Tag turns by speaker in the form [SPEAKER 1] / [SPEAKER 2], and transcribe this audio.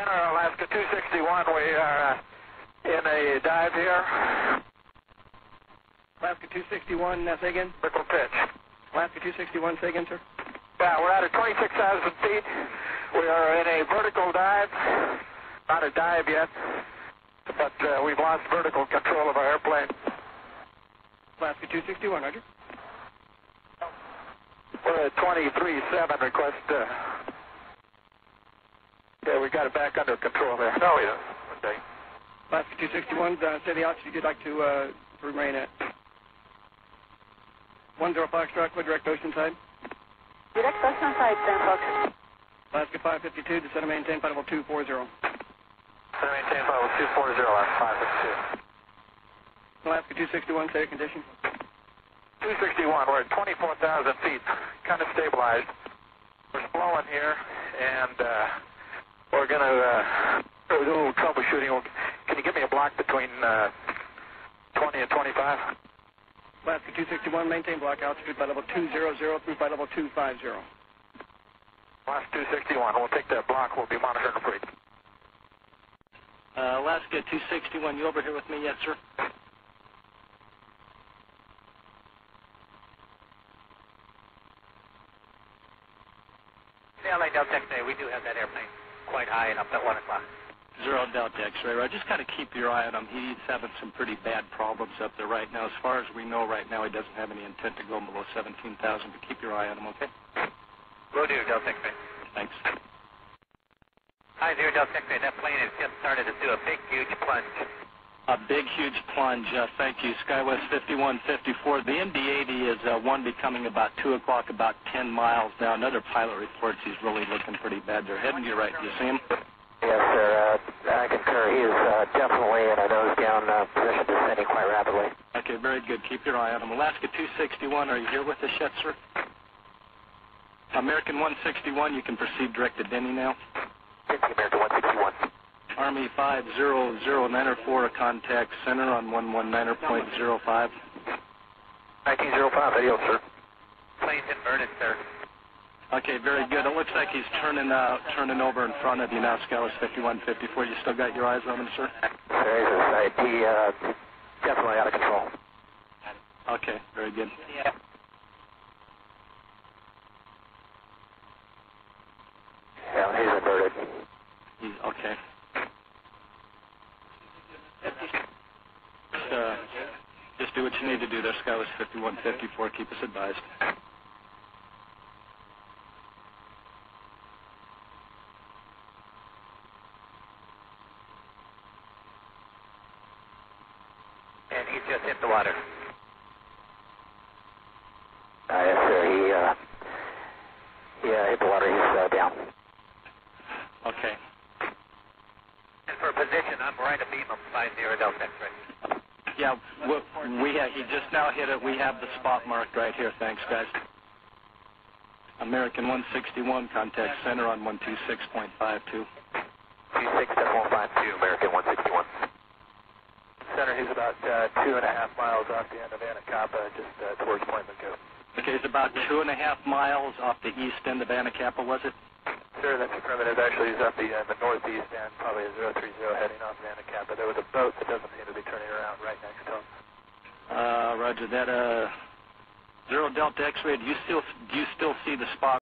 [SPEAKER 1] Center, Alaska 261. We are uh, in a dive here.
[SPEAKER 2] Alaska 261, uh, say again?
[SPEAKER 1] Vertical pitch.
[SPEAKER 2] Alaska 261, say again, sir?
[SPEAKER 1] Yeah, we're out at 26,000 feet. We are in a vertical dive. Not a dive yet, but uh, we've lost vertical control of our airplane.
[SPEAKER 2] Alaska 261, Roger.
[SPEAKER 1] We're at 23.7. Request. Uh, we got it back under control there. No, we don't. Okay.
[SPEAKER 2] Alaska 261, uh, say the altitude you'd like to uh, remain at. 10 Foxtrot, clear direct Oceanside.
[SPEAKER 3] Direct Oceanside, 10 Fox.
[SPEAKER 2] Alaska 552, descend and maintain flight level 240.
[SPEAKER 1] Center maintain flight level 240, last 552.
[SPEAKER 2] Alaska 261, say your condition.
[SPEAKER 1] 261, we're at 24,000 feet, kind of stabilized. We're slowing here, and uh, we're going to uh, do a little troubleshooting. Can you give me a block between uh, 20 and 25?
[SPEAKER 2] Alaska 261, maintain block altitude by level 200 through by level 250.
[SPEAKER 1] Last 261, we'll take that block. We'll be monitoring for you.
[SPEAKER 2] Uh, Alaska 261, you over here with me yet, sir?
[SPEAKER 1] The LA Delta X-ray, we do have that airplane quite high and up at 1 o'clock.
[SPEAKER 2] Zero Delta X-ray. Right. Just got to keep your eye on him. He's having some pretty bad problems up there right now. As far as we know right now, he doesn't have any intent to go below 17,000, but keep your eye on him, okay?
[SPEAKER 1] Will do, Delta X-ray.
[SPEAKER 2] Thanks.
[SPEAKER 1] Hi, Zero Delta X-ray. That plane has just started to do a big, huge plunge.
[SPEAKER 2] A big, huge plunge. Uh, thank you. SkyWest 5154. The MD-80 is uh, one becoming about 2 o'clock, about 10 miles now. Another pilot reports he's really looking pretty bad. They're heading to your right. Do you see him?
[SPEAKER 1] Yes, sir. Uh, I concur. He is uh, definitely in a nose-down uh, position, descending quite rapidly.
[SPEAKER 2] Okay, very good. Keep your eye on him. Alaska 261, are you here with us yet, sir? American 161, you can proceed direct to Denny now.
[SPEAKER 1] American 161.
[SPEAKER 2] Army 500904, contact center on 119.05.
[SPEAKER 1] 1905, adios, sir. Plane's inverted, sir.
[SPEAKER 2] Okay, very good. It looks like he's turning uh, turning over in front of you now, Skywest 5154. You still got your eyes on him, sir?
[SPEAKER 1] There is a sight. He, uh, definitely out of control.
[SPEAKER 2] Okay, very good.
[SPEAKER 1] Yeah. Yeah, he's inverted.
[SPEAKER 2] He's, okay. Just, uh, just do what you need to do there, Skywest 5154. Keep us advised.
[SPEAKER 1] And he's just hit the water. Uh, yes, sir. He, uh, he uh, hit the water. He's uh, down.
[SPEAKER 2] Okay.
[SPEAKER 1] And for position, I'm right abeam him, 50 Delta X-ray.
[SPEAKER 2] Yeah, we, we ha he just now hit it. We have the spot marked right here. Thanks, guys. American 161, contact center on 126.52.
[SPEAKER 1] 26.152, American 161. Center, he's about uh, two and a half miles off the end of Anacapa, just uh, towards Point Mugu.
[SPEAKER 2] Okay, it's about two and a half miles off the east end of Anacapa, was it?
[SPEAKER 1] Sir, that's affirmative. Actually, he's up the, uh, the northeast end, probably a 030 heading off of Anacapa. There was a boat that doesn't seem to be turning around right next to him.
[SPEAKER 2] Uh, Roger that. Uh, zero Delta X-ray. Do you still do you still see the spot?